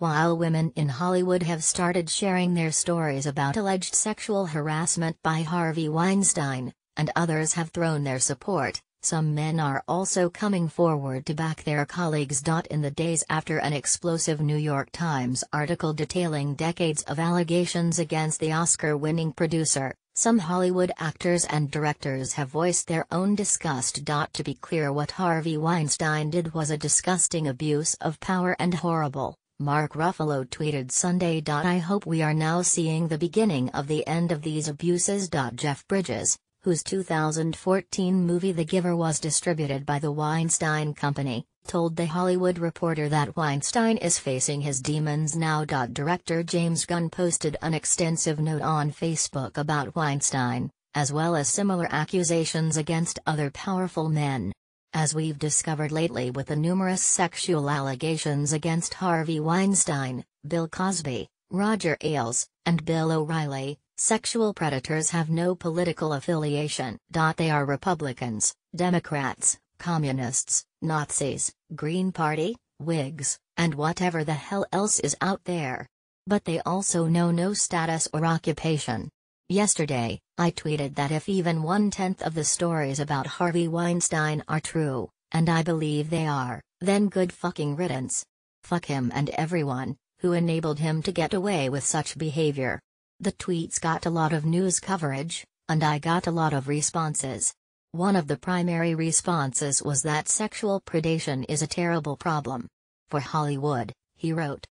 While women in Hollywood have started sharing their stories about alleged sexual harassment by Harvey Weinstein, and others have thrown their support, some men are also coming forward to back their colleagues. In the days after an explosive New York Times article detailing decades of allegations against the Oscar winning producer, some Hollywood actors and directors have voiced their own disgust. To be clear, what Harvey Weinstein did was a disgusting abuse of power and horrible. Mark Ruffalo tweeted Sunday. I hope we are now seeing the beginning of the end of these abuses. Jeff Bridges, whose 2014 movie The Giver was distributed by the Weinstein Company, told The Hollywood Reporter that Weinstein is facing his demons now. Director James Gunn posted an extensive note on Facebook about Weinstein, as well as similar accusations against other powerful men. As we've discovered lately with the numerous sexual allegations against Harvey Weinstein, Bill Cosby, Roger Ailes, and Bill O'Reilly, sexual predators have no political affiliation. They are Republicans, Democrats, Communists, Nazis, Green Party, Whigs, and whatever the hell else is out there. But they also know no status or occupation. Yesterday, I tweeted that if even one tenth of the stories about Harvey Weinstein are true, and I believe they are, then good fucking riddance. Fuck him and everyone who enabled him to get away with such behavior. The tweets got a lot of news coverage, and I got a lot of responses. One of the primary responses was that sexual predation is a terrible problem. For Hollywood, he wrote,